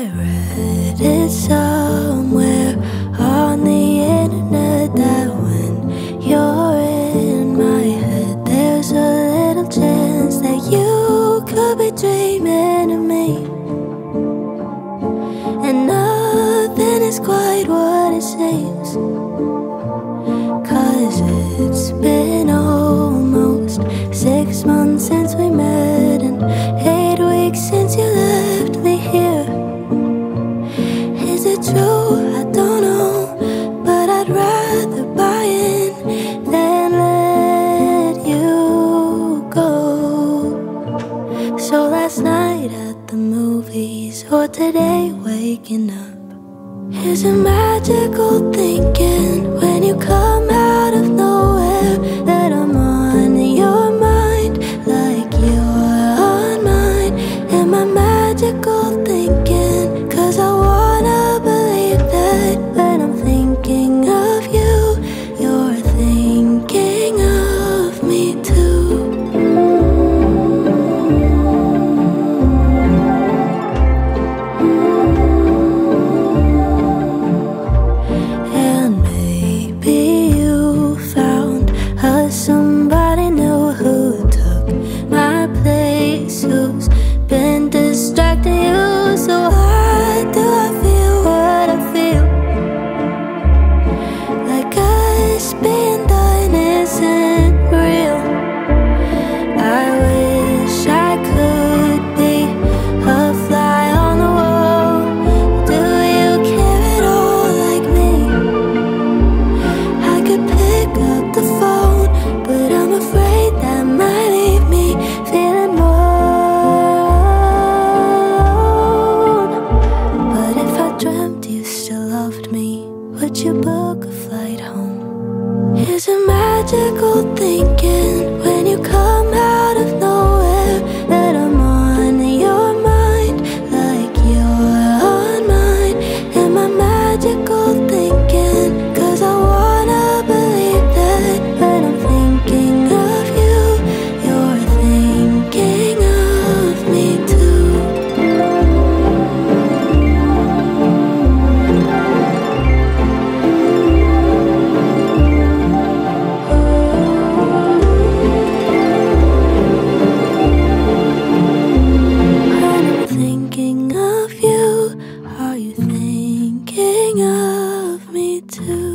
I read it somewhere on the internet that when you're in my head, there's a little chance that you could be dreaming of me. And nothing is quite what at the movies, or today waking up. Is a magical magical thinking. me too.